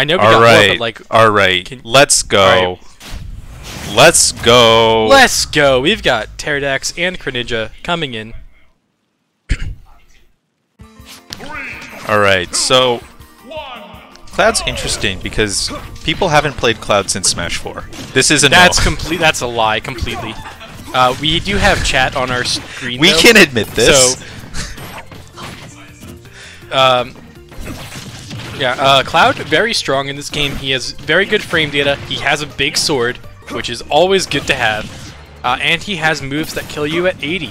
I know we All got more, right. but like, All right. Can- Let's go. All Let's go. let's go. We've got Teridax and Chrininja coming in. All right. So Cloud's interesting because people haven't played Cloud since Smash 4. This is a That's no. complete. That's a lie completely. Uh, we do have chat on our screen. we though. can admit this. So, um, yeah, uh, Cloud very strong in this game. He has very good frame data. He has a big sword, which is always good to have, uh, and he has moves that kill you at 80,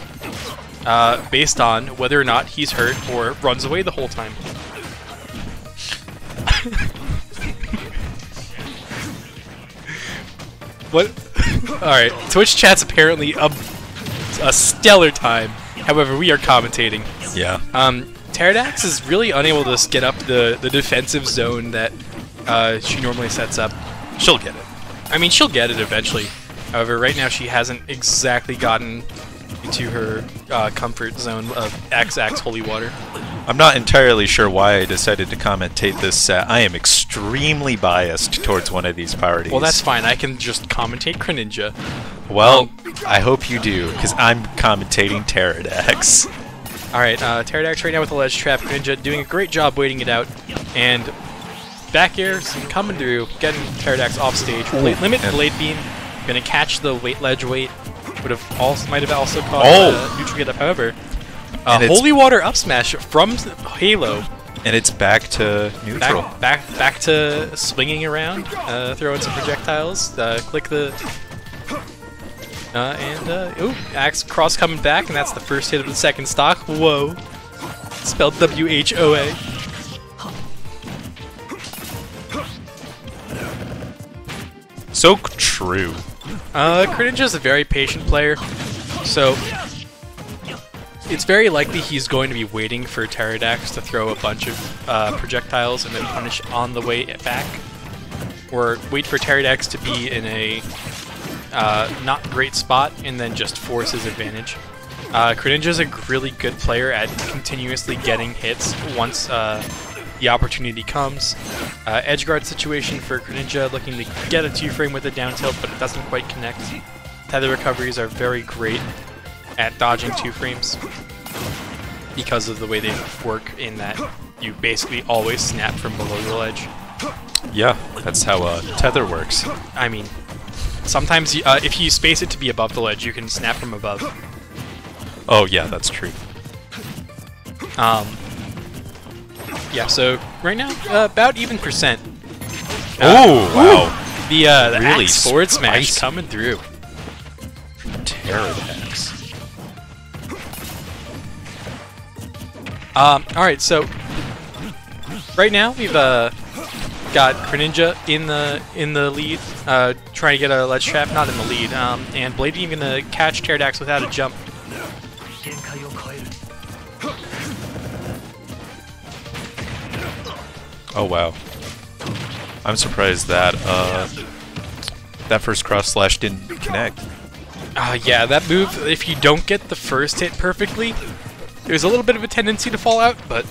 uh, based on whether or not he's hurt or runs away the whole time. what? All right, Twitch chat's apparently a, a stellar time. However, we are commentating. yeah. Um, Teridax is really unable to get up the, the defensive zone that uh, she normally sets up. She'll get it. I mean, she'll get it eventually. However, right now she hasn't exactly gotten into her uh, comfort zone of XX Holy Water. I'm not entirely sure why I decided to commentate this set. I am extremely biased towards one of these parties. Well, that's fine. I can just commentate Chrininja. Well, I hope you do, because I'm commentating Teridax. All right, uh, Teridax right now with the ledge trap. Ninja doing a great job waiting it out, and back air coming through, getting Teridax off stage. Blade, limit And- blade beam, gonna catch the weight ledge weight. Would have also might have also caught Oh. uh, neutral get up. However, uh, holy water up smash from Halo. And it's back to neutral. Back, back, back to swinging around, uh, throwing some projectiles. Uh, click the. Uh, and, uh, ooh, Axe Cross coming back, and that's the first hit of the second stock. Whoa. Spelled W H O A. So true. Uh, Chrininja's a very patient player, so it's very likely he's going to be waiting for Teridax to throw a bunch of uh, projectiles and then punish on the way back, or wait for Teridax to be in a uh, not great spot and then just force his advantage. Uh, Chrininja's a really good player at continuously getting hits once uh, the opportunity comes. Uh, edge guard situation for Chrininja, looking to get a two frame with a down tilt, but it doesn't quite connect. Tether recoveries are very great at dodging two frames because of the way they work in that you basically always snap from below the ledge. Yeah, that's how uh, tether works. I mean, sometimes you, uh, if you space it to be above the ledge, you can snap from above. Oh yeah, that's true. Um, yeah, so right now, uh, about even percent. oh wow, The, uh, the Really axe forward smash spicy. coming through. Teridax. Um, alright, so right now we've uh, got Chrininja in the in the lead, uh, trying to get a ledge trap, not in the lead, um, and Blade Beam gonna catch Teridax without a jump. Oh wow. I'm surprised that uh, that first cross slash didn't connect. Uh, yeah, that move, if you don't get the first hit perfectly, there's a little bit of a tendency to fall out, but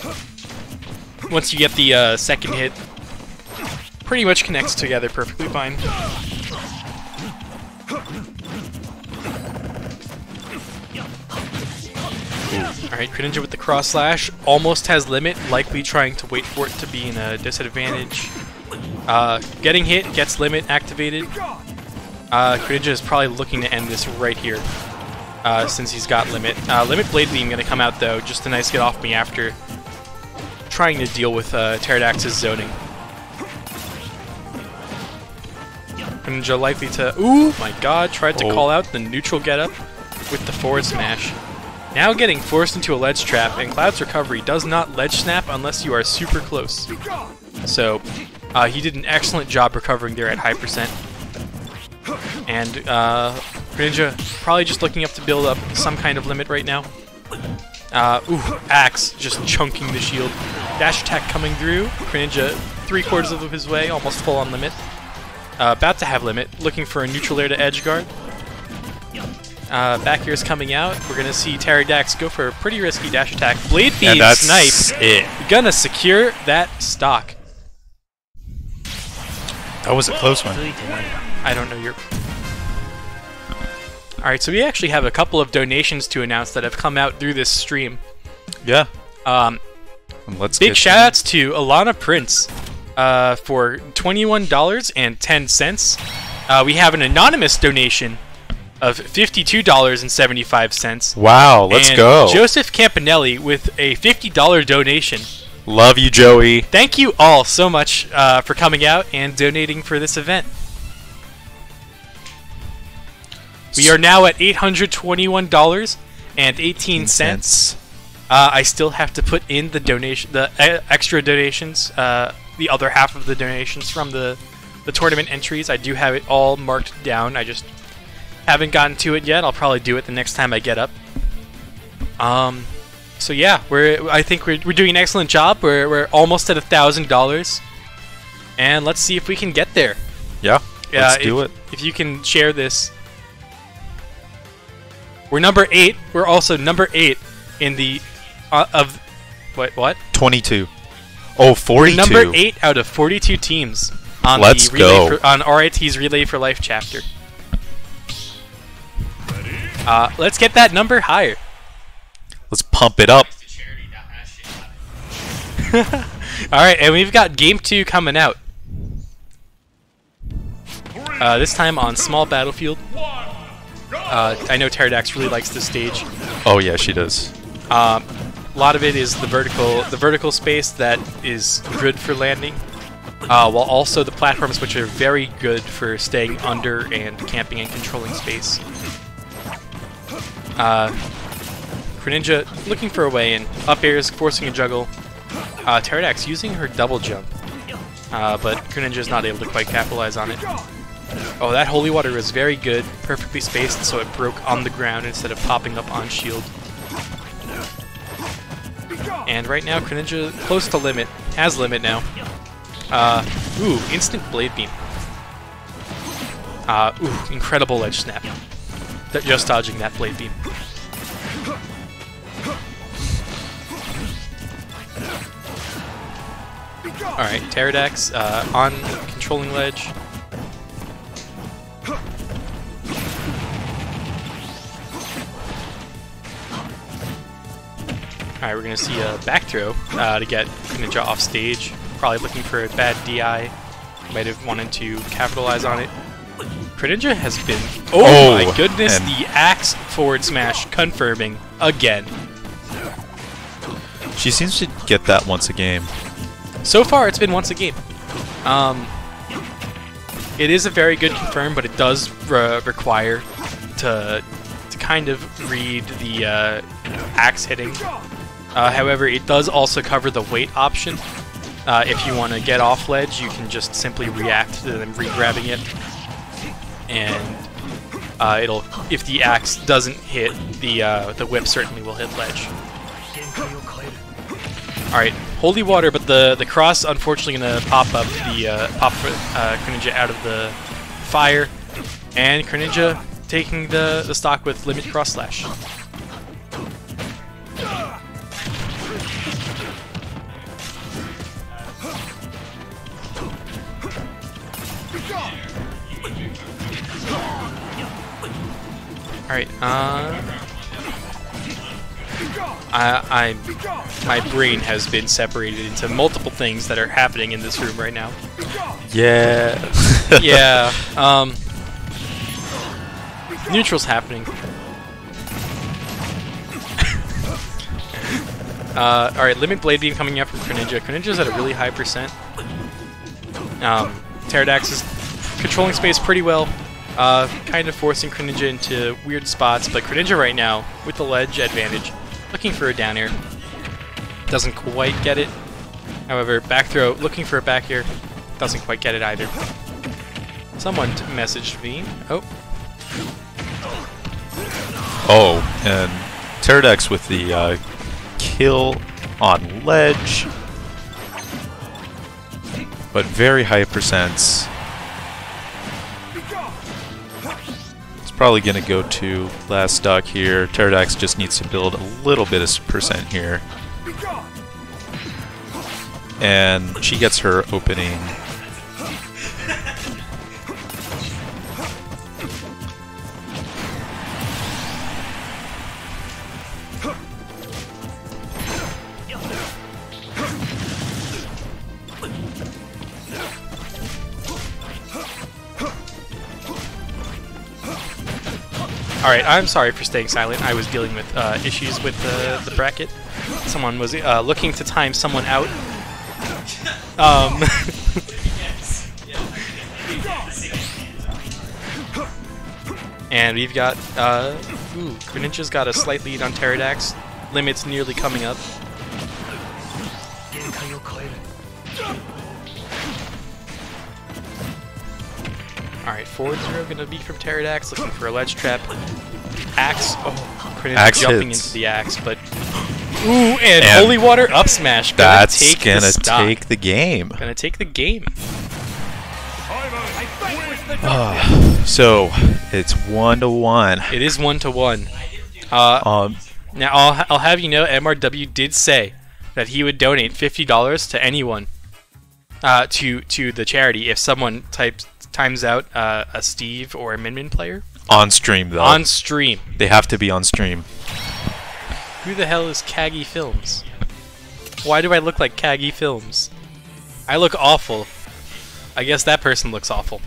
once you get the uh, second hit, pretty much connects together perfectly fine. Alright, Chrininja with the cross slash, almost has limit, likely trying to wait for it to be in a disadvantage. Uh, getting hit, gets limit activated. Uh, Chrininja is probably looking to end this right here, uh, since he's got limit. Uh, limit Blade Beam gonna come out though, just a nice get off me after trying to deal with uh, Teridax's zoning. Likely to, ooh my god, tried to Oh. call out the neutral getup with the forward smash. Now getting forced into a ledge trap, and Cloud's recovery does not ledge snap unless you are super close. So, uh, he did an excellent job recovering there at high percent. And uh, Chrininja probably just looking up to build up some kind of limit right now. Uh, ooh, Axe just chunking the shield. Dash attack coming through. Chrininja three quarters of his way, almost full on limit. Uh, about to have limit, looking for a neutral air to edge guard. Uh, back here is coming out. We're gonna see Teridax go for a pretty risky dash attack. Blade beam snipe. it. Gonna secure that stock. That was a close one. I don't know your. Alright, so we actually have a couple of donations to announce that have come out through this stream. Yeah. Um, And let's big get shout outs to Alana Prince uh, for $21.10. Uh, we have an anonymous donation of $52.75. Wow, let's and go. Joseph Campanelli with a $50 donation. Love you, Joey. Thank you all so much uh, for coming out and donating for this event. We are now at $821.18. Uh, I still have to put in the donation, the uh, extra donations, uh, the other half of the donations from the the tournament entries. I do have it all marked down. I just haven't gotten to it yet. I'll probably do it the next time I get up. Um, so yeah, we're I think we're, we're doing an excellent job. We're we're almost at a thousand dollars, and let's see if we can get there. Yeah, Yeah, let's do it. If you can share this. We're number eight. We're also number eight in the uh, of what what 22. Oh, 42. number eight out of 42 teams on Let's the relay go. For, on RIT's Relay for Life chapter. Uh, let's get that number higher. Let's pump it up. All right, and we've got game two coming out. Uh, this time on small battlefield. Uh, I know Teridax really likes this stage. Oh yeah, she does. Um, a lot of it is the vertical, the vertical space that is good for landing, uh, while also the platforms which are very good for staying under and camping and controlling space. Uh, Chrininja looking for a way in. Up airs, forcing a juggle. Uh, Teridax using her double jump, uh, but Chrininja is not able to quite capitalize on it. Oh, that holy water was very good, perfectly spaced, so it broke on the ground instead of popping up on shield. And right now, Chrininja close to limit, has limit now. Uh, ooh, instant blade beam. Uh, ooh, incredible edge snap. Th- Just dodging that blade beam. Alright, Teridax uh, on controlling ledge. Alright, we're gonna see a back throw uh, to get Chrininja off stage. Probably looking for a bad DI. Might have wanted to capitalize on it. Chrininja has been. Oh, Oh, my goodness! The axe forward smash confirming again. She seems to get that once a game. So far, it's been once a game. Um, it is a very good confirm, but it does re require to to kind of read the uh, axe hitting. Uh, however, it does also cover the weight option. Uh, if you want to get off ledge, you can just simply react to them re-grabbing it, and uh, it'll. If the axe doesn't hit, the uh, the whip certainly will hit ledge. Alright, Holy Water, but the, the cross unfortunately gonna pop up the uh, pop uh, Chrininja out of the fire, and Chrininja taking the, the stock with Limit Cross Slash. Alright, uh... I, I, my brain has been separated into multiple things that are happening in this room right now. Yeah. yeah, um... Neutral's happening. uh, alright, Limit Blade Beam coming out from Chrininja. Chrininja's at a really high percent. Um, Teridax is controlling space pretty well. Uh, kind of forcing Chrininja into weird spots, but Chrininja right now, with the ledge advantage, looking for a down air. Doesn't quite get it. However, back throw, looking for a back air, doesn't quite get it either. Someone messaged me. Oh, Oh, and Teridax with the uh, kill on ledge. But very high percents. Probably going to go to last stock here. Teridax just needs to build a little bit of percent here. And she gets her opening Alright, I'm sorry for staying silent. I was dealing with uh, issues with the, the bracket. Someone was uh, looking to time someone out. Um, and we've got, uh, ooh, Chrininja's got a slight lead on Teridax. Limits nearly coming up. Alright, forward zero gonna be from Teridax, looking for a ledge trap. Axe. Oh, Chrininja Axe jumping hits. into the axe, but. Ooh, and, And Holy Water up smash. Gonna That's take gonna the take the game. Gonna take the game. So it's one to one. It is one to one. Uh, Um, now I'll, I'll have you know, MRW did say that he would donate fifty dollars to anyone, uh, to to the charity if someone types times out uh, a Steve or a Min Min player on stream though. on stream. they have to be on stream. Who the hell is Kagi Films? Why do I look like Kagi Films? I look awful. I guess that person looks awful.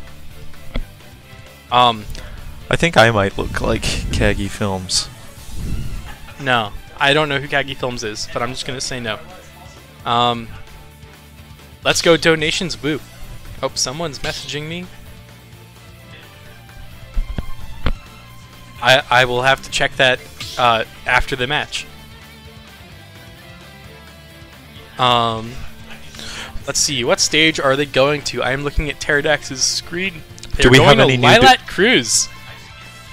Um, I think I might look like Kagi Films. no. I don't know who Kagi Films is, but I'm just gonna say no. Um, let's go donations boo. Hope someone's messaging me. I I will have to check that uh, after the match. Um, let's see. What stage are they going to? I am looking at Teridax's screen. They're Do we going have to any new Lylat Cruise?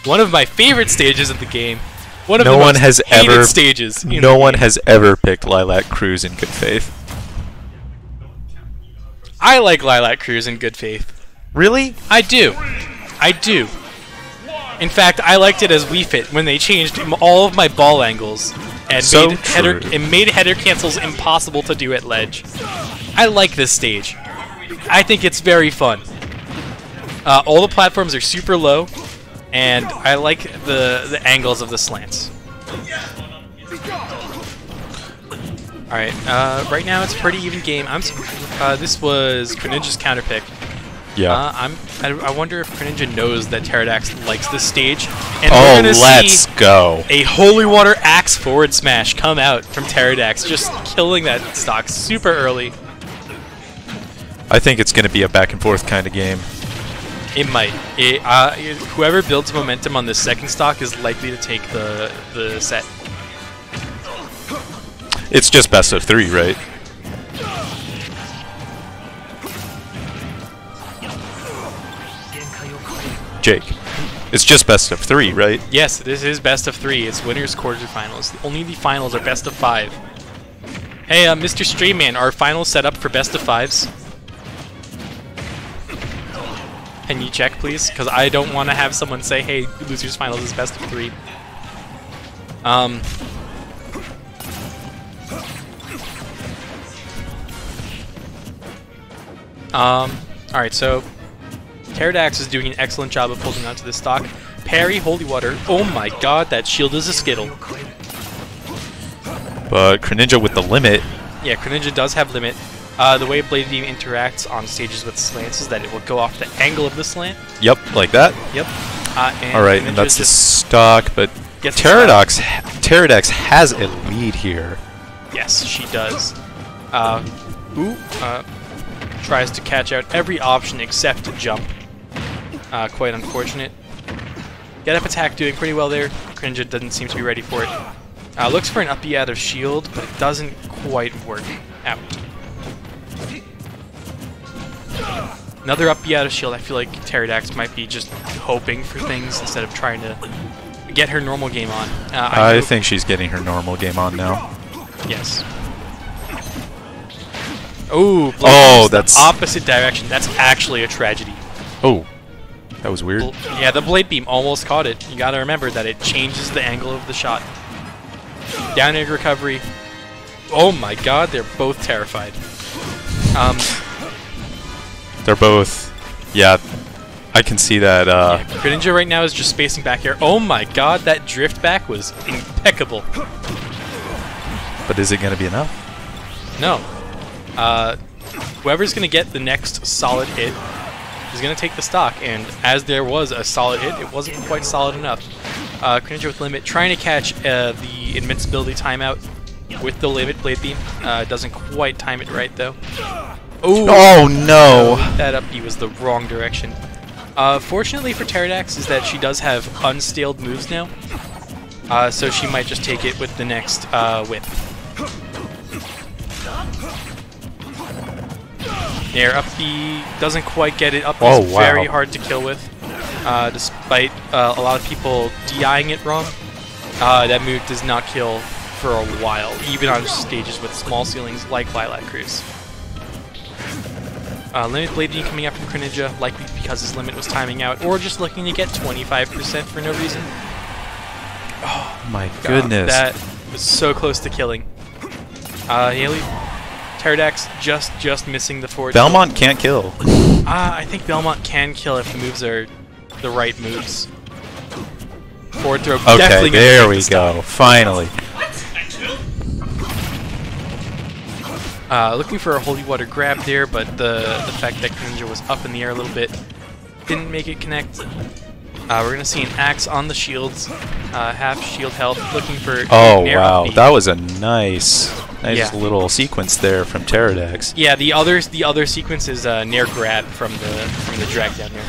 One of my favorite stages of the game. One of No the one has ever- stages. No one game. has ever picked Lylat Cruise in good faith. I like Lylat Cruise in good faith. Really? I do. I do. In fact, I liked it as Wii Fit when they changed all of my ball angles and So made header true. and made header cancels impossible to do at ledge. I like this stage. I think it's very fun. Uh, all the platforms are super low, and I like the the angles of the slants. All right, uh, right now it's a pretty even game. I'm. Uh, this was Chrininja's counter pick. Yeah. Uh, I'm. I, I wonder if Chrininja knows that Teridax likes this stage, and we're oh, gonna let's go. a Holy Water Axe forward smash come out from Teridax, just killing that stock super early. I think it's going to be a back and forth kind of game. It might. It, uh, it- whoever builds momentum on this second stock is likely to take the the set. It's just best of three, right? Jake. It's just best of three, right? Yes, this is best of three. It's winners quarterfinals. Only the finals are best of five. Hey, uh, Mr. Streamman, are finals set up for best of fives? Can you check, please? Because I don't want to have someone say, "Hey, losers finals is best of three. Um. Um. All right, so Teridax is doing an excellent job of holding onto this stock. Parry, Holy Water. Oh my god, that shield is a skittle. But Chrininja with the limit. Yeah, Chrininja does have limit. Uh, the way Blade Beam interacts on stages with slants is that it will go off the angle of the slant. Yep, like that. Yep. Uh, and All right, and that's the stock. But Teridax, Teridax has a lead here. Yes, she does. Uh, ooh, uh, tries to catch out every option except to jump. Uh, quite unfortunate. Get up attack doing pretty well there. Chrininja doesn't seem to be ready for it. Uh, looks for an up out of shield, but it doesn't quite work out. Another up out of shield. I feel like Teridax might be just hoping for things instead of trying to get her normal game on. Uh, I hope- think she's getting her normal game on now. Yes. Ooh, Oh, that's- opposite direction. That's actually a tragedy. Oh, that was weird. Yeah, the blade beam almost caught it. You gotta remember that it changes the angle of the shot. Down air recovery. Oh my god, they're both terrified. Um, They're both. Yeah, I can see that. Uh, yeah, Chrininja right now is just spacing back here. Oh my god, that drift back was impeccable. But is it going to be enough? No. Uh, whoever's going to get the next solid hit is going to take the stock, and as there was a solid hit, it wasn't quite solid enough. Uh, Chrininja with limit, trying to catch uh, the invincibility timeout with the limit blade beam. Uh, doesn't quite time it right though. Ooh. Oh no! That up B was the wrong direction. Uh, fortunately for Teridax is that she does have unstaled moves now. Uh, so she might just take it with the next uh, whip. Nair up B doesn't quite get it. Up B Oh, is wow. very hard to kill with, uh, despite uh, a lot of people DIing it wrong. Uh, that move does not kill for a while, even on stages with small ceilings like Lylat Cruise. Uh, limit Blade coming up from Chrininja, likely because his limit was timing out, or just looking to get 25% for no reason. Oh my God, goodness. that was so close to killing. Uh, Haley, Teridax just just missing the forward. Belmont can't kill. Ah, I think Belmont can kill if the moves are the right moves. Forward throw. Okay, there we stop. go. Finally. Uh, looking for a holy water grab there, but the the fact that Chrininja was up in the air a little bit didn't make it connect. Uh, we're gonna see an axe on the shields, uh, half shield health, looking for. Oh wow, that was a nice, nice Yeah. little sequence there from Teridax. Yeah, the other the other sequence is uh, Nair grab from the from the drag down there.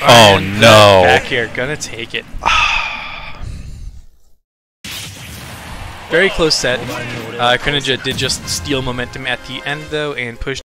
Oh, And no. Back here, gonna take it. Very close set. Uh, Chrininja did just steal momentum at the end though and push